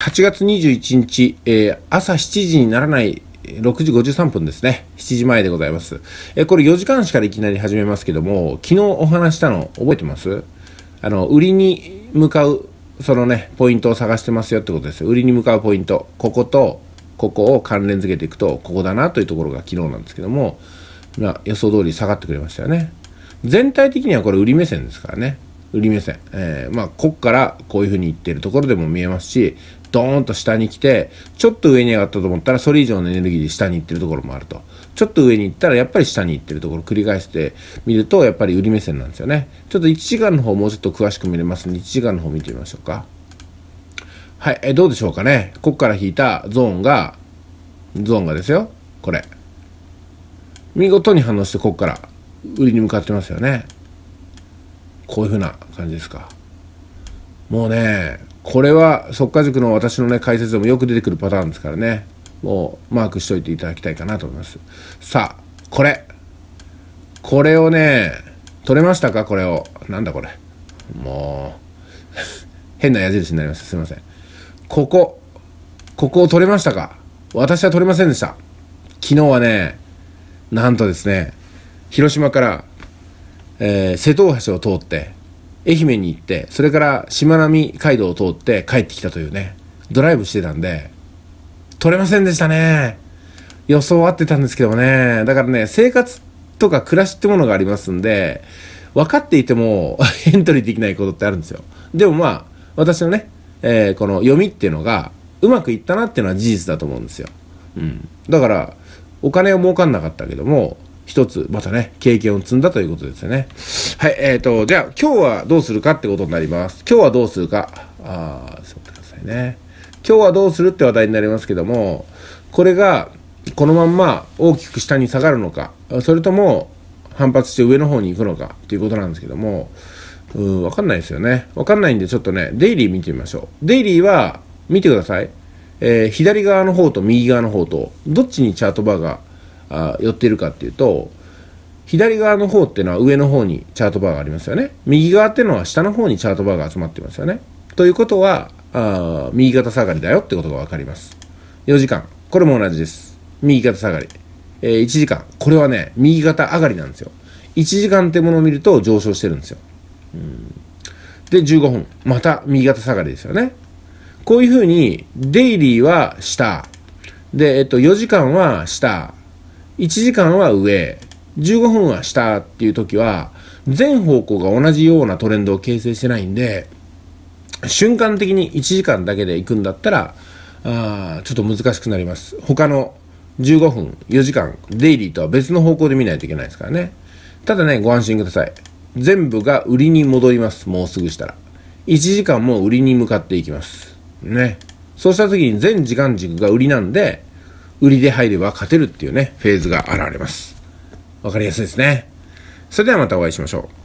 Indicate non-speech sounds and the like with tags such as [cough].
8月21日、えー、朝7時にならない6時53分ですね。7時前でございます。えー、これ4時間しからいきなり始めますけども、昨日お話したの覚えてます？あの、売りに向かう、そのね、ポイントを探してますよってことです。売りに向かうポイント。ここと、ここを関連付けていくと、ここだなというところが昨日なんですけども、まあ、予想通り下がってくれましたよね。全体的にはこれ売り目線ですからね。売り目線。えー、まあ、こっからこういう風にいってるところでも見えますし、ドーンと下に来て、ちょっと上に上がったと思ったら、それ以上のエネルギーで下に行ってるところもあると。ちょっと上に行ったら、やっぱり下に行ってるところを繰り返してみると、やっぱり売り目線なんですよね。ちょっと1時間の方もうちょっと詳しく見れますので、1時間の方見てみましょうか。はい、えどうでしょうかね。ここから引いたゾーンが、ゾーンがですよ。これ。見事に反応して、ここから売りに向かってますよね。こういう風な感じですか。もうね、これは速稼塾の私のね解説でもよく出てくるパターンですからね。もうマークしといていただきたいかなと思います。さあこれ。これをね取れましたか？これを。なんだこれ？もう [laughs] 変な矢印になりましたすいません。ここ。ここを取れましたか？私は取れませんでした。昨日はねなんとですね広島から、えー、瀬戸大橋を通って愛媛に行ってそれからしまなみ海道を通って帰ってきたというねドライブしてたんで取れませんでしたね。予想合ってたんですけどもね。だからね生活とか暮らしってものがありますんで分かっていても [laughs] エントリーできないことってあるんですよ。でもまあ私のね、えー、この読みっていうのがうまくいったなっていうのは事実だと思うんですよ、うん、だからお金は儲かんなかったけども一つ、またね、経験を積んだということですよね。はい、えっ、ー、と、じゃあ、今日はどうするかってことになります。今日はどうするか。ああ、そうってくださいね。今日はどうするって話題になりますけども、これが、このまんま大きく下に下がるのか、それとも反発して上の方に行くのかっていうことなんですけども、うん、わかんないですよね。わかんないんで、ちょっとね、デイリー見てみましょう。デイリーは、見てください。えー、左側の方と右側の方と、どっちにチャートバーがあ寄っているかっていうと左側の方っていうのは上の方にチャートバーがありますよね。右側っていうのは下の方にチャートバーが集まってますよね。ということはあ右肩下がりだよってことが分かります。4時間。これも同じです。右肩下がり、えー、1時間。これはね右肩上がりなんですよ。1時間ってものを見ると上昇してるんですよ、うん、で15分。また右肩下がりですよね。こういうふうにデイリーは下。で、えっと、4時間は下。1時間は上15分は下っていう時は全方向が同じようなトレンドを形成してないんで瞬間的に1時間だけで行くんだったらあちょっと難しくなります。他の15分4時間デイリーとは別の方向で見ないといけないですからね。ただねご安心ください。全部が売りに戻ります。もうすぐしたら。1時間も売りに向かっていきます。ね。そうした時に全時間軸が売りなんで売りで入れば勝てるっていうね、フェーズが現れます。わかりやすいですね。それではまたお会いしましょう。